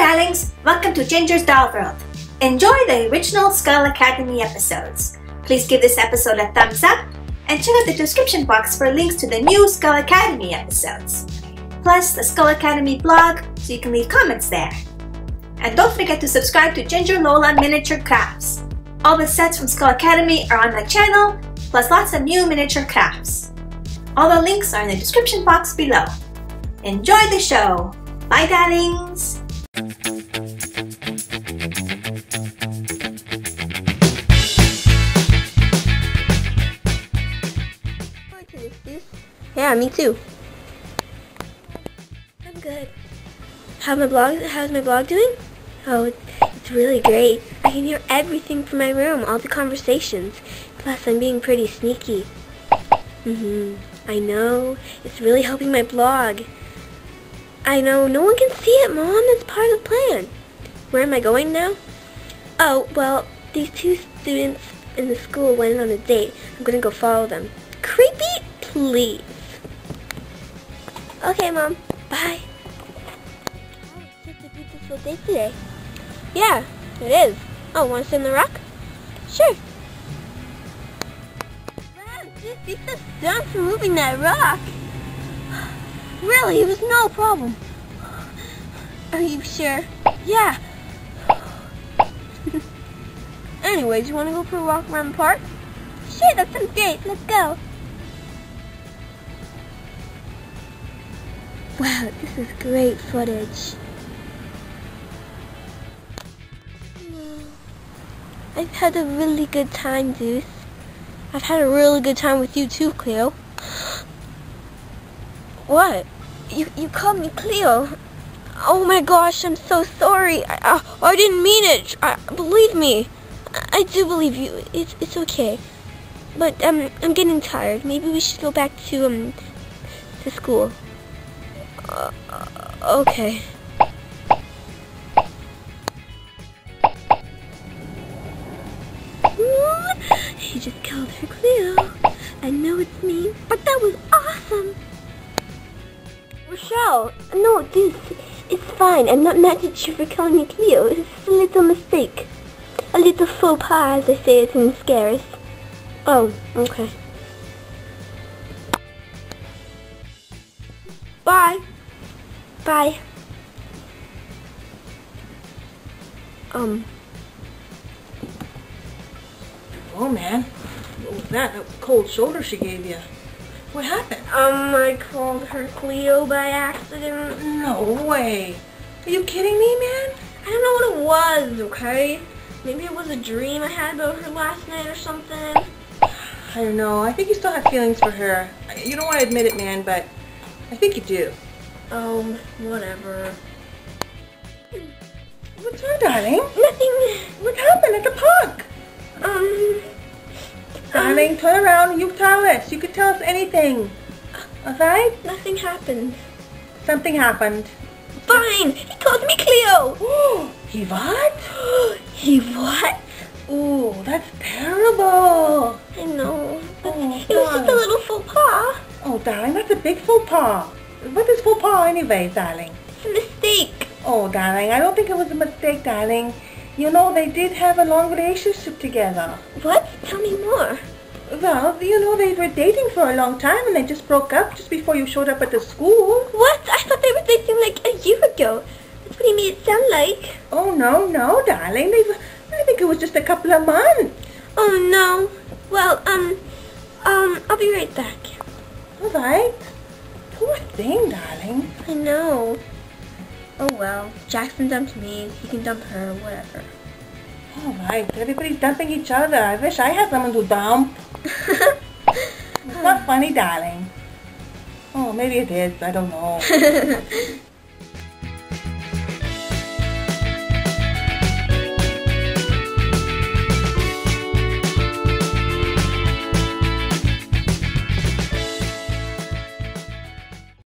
darlings! Welcome to Ginger's Doll World. Enjoy the original Skull Academy episodes. Please give this episode a thumbs up and check out the description box for links to the new Skull Academy episodes. Plus the Skull Academy blog so you can leave comments there. And don't forget to subscribe to Ginger Lola Miniature Crafts. All the sets from Skull Academy are on my channel, plus lots of new miniature crafts. All the links are in the description box below. Enjoy the show! Bye darlings! Yeah, me too. I'm good. How my blog? How's my blog doing? Oh, it's, really great. I can hear everything from my room, all the conversations. Plus, I'm being pretty sneaky. Mm-hmm. I know. It's really helping my blog. I know. No one can see it, Mom. That's part of the plan. Where am I going now? Oh, well, these two students in the school went on a date. I'm going to go follow them. Creepy? Please. Okay, Mom. Bye. Oh, it's such a beautiful day today. Yeah, it is. Oh, want to sit on the rock? Sure. Wow, done for moving that rock. Really, it was no problem. Are you sure? Yeah. Anyways, you want to go for a walk around the park? Sure, that sounds great. Let's go. Wow, this is great footage. I've had a really good time, Deuce. I've had a really good time with you too, Cleo. What? You you called me Cleo. Oh my gosh, I'm so sorry. I, I, I didn't mean it. I, believe me. I, I do believe you. It's it's okay. But um, I'm getting tired. Maybe we should go back to um to school. Uh, okay. He just called her Cleo. I know it's mean, but that was awesome. Rochelle, no, this, it's fine. I'm not mad at you for calling me Cleo. It's a little mistake. A little faux pas, as they say it in Scaris. Oh, okay. Bye. Um. Oh man, what was that? That cold shoulder she gave you. What happened? Um, I called her Cleo by accident. No way. Are you kidding me, man? I don't know what it was, okay? Maybe it was a dream I had about her last night or something. I don't know. I think you still have feelings for her. You don't want to admit it, man, but I think you do. Um, whatever. What's wrong, darling? Nothing. What happened at the park? Um. Darling, turn around. You tell us. You could tell us anything. Alright? Nothing happened. Something happened. Fine. He called me Cleo. he what? he what? Ooh, that's terrible. I know. Oh, it was just a little faux pas. Oh, darling, that's a big faux pas. What is faux pas anyways, darling? It's a mistake. Oh, darling, I don't think it was a mistake, darling. You know, they did have a long relationship together. What? Tell me more. Well, you know, they were dating for a long time and they just broke up just before you showed up at the school. What? I thought they were dating like a year ago. That's what he made it sound like. Oh, no, no, darling. They, I think it was just a couple of months. Oh no. Well, um, um, I'll be right back. All right. Poor thing, darling. I know. Oh well. Jackson dumped me. He can dump her. Whatever. Oh, All right. Everybody's dumping each other. I wish I had someone to dump. It's not funny, darling. Oh, maybe it is. I don't know.